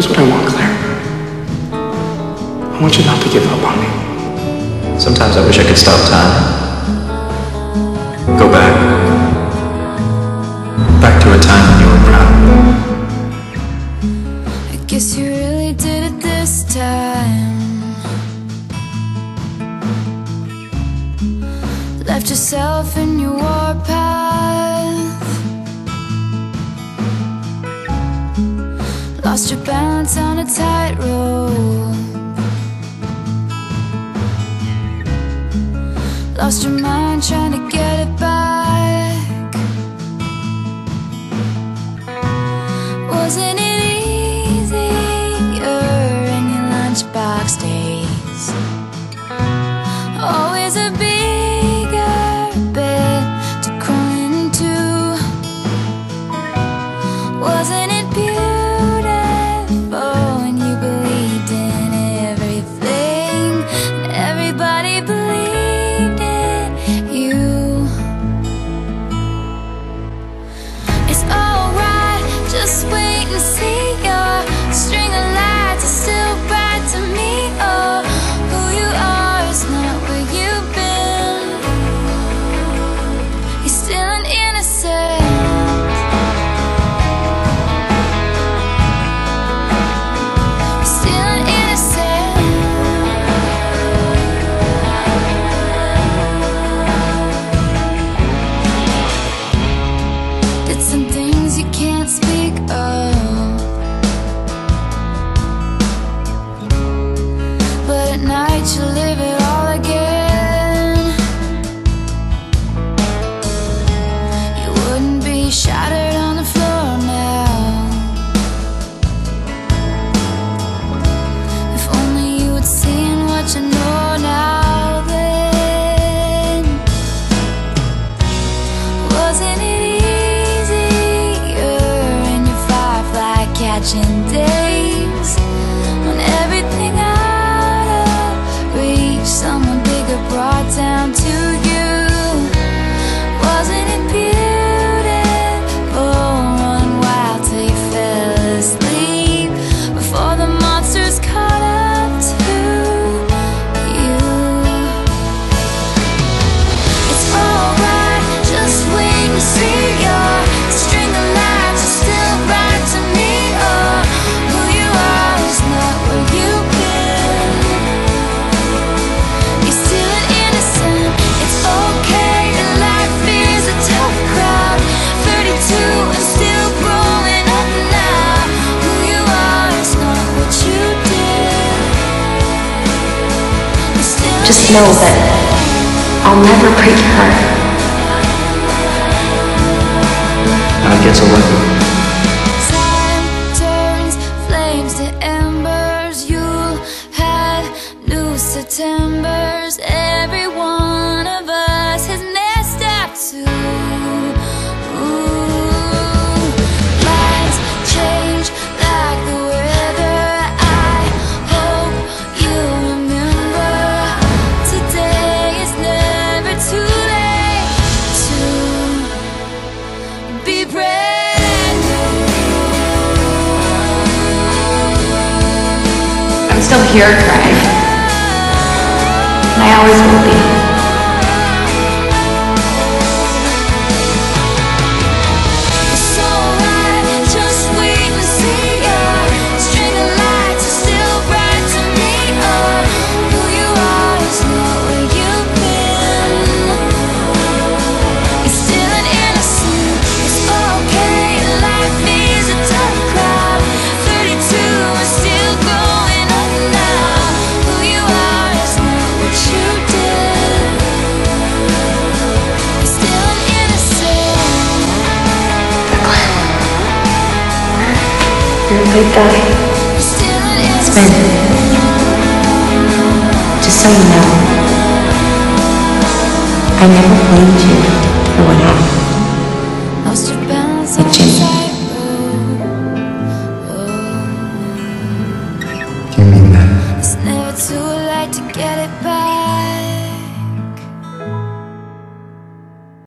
Here's what I want, Claire. I want you not to give up on me. Sometimes I wish I could stop time. Go back. Back to a time when you were proud. I guess you really did it this time. Left yourself and you Lost your balance on a tightrope. Lost your mind trying to get it back. wasn't it? Just know that I'll never break your heart. I guess I'll let you. I'm still here, Craig. And I always will be. You're a good guy. Spin. Just so you know, I never blamed you for what happened. Like Jimmy. You mean that?